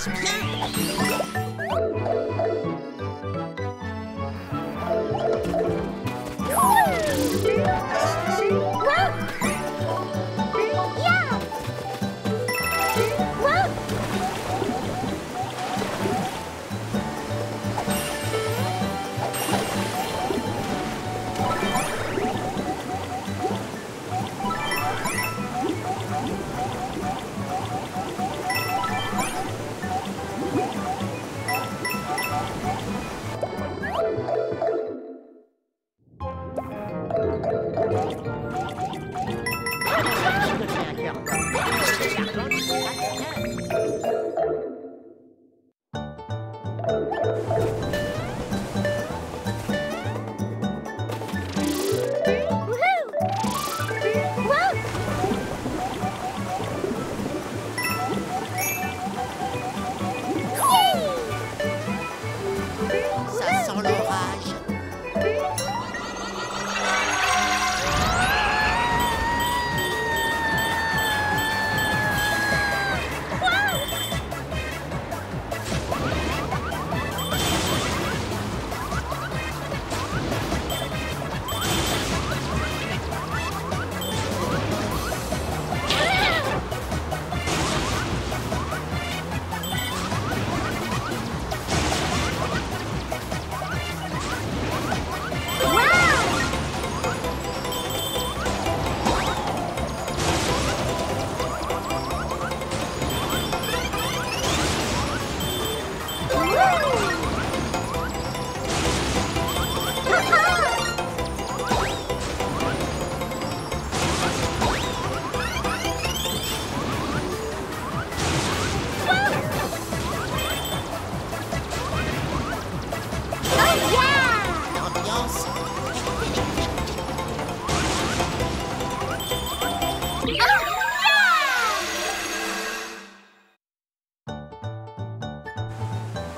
준 비. Ça sent l'orage.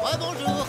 Rebonjour.